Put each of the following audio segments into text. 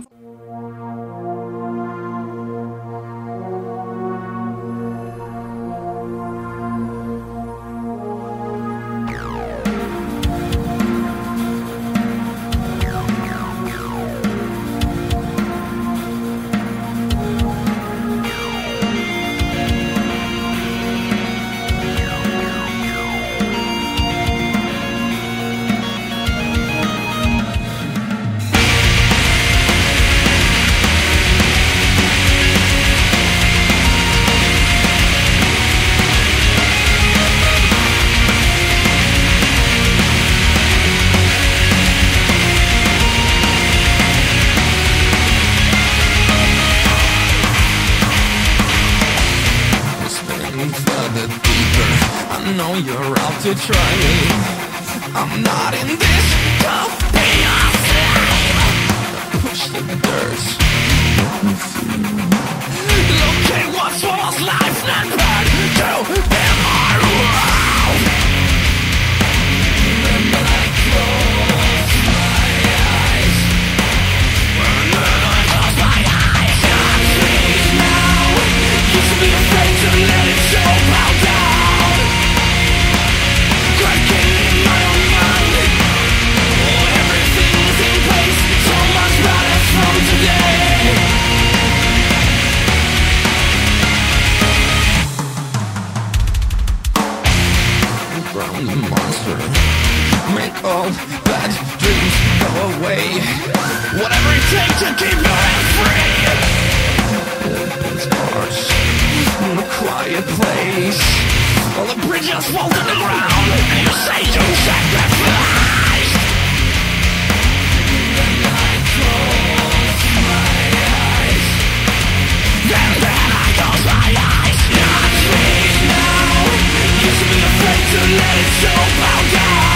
Spinning bad dreams go away. Whatever it takes to keep your head free. It's harsh in a quiet place. All the bridges fall to the ground And you say you sacrificed Then I close my eyes. Then, I close my eyes. Not please now. Used to be afraid to let it show bow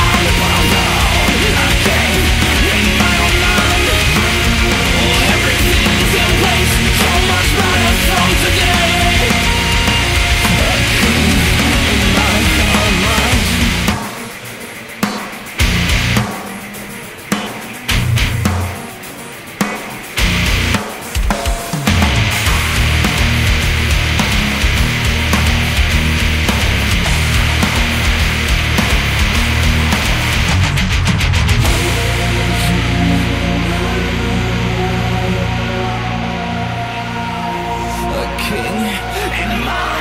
living in my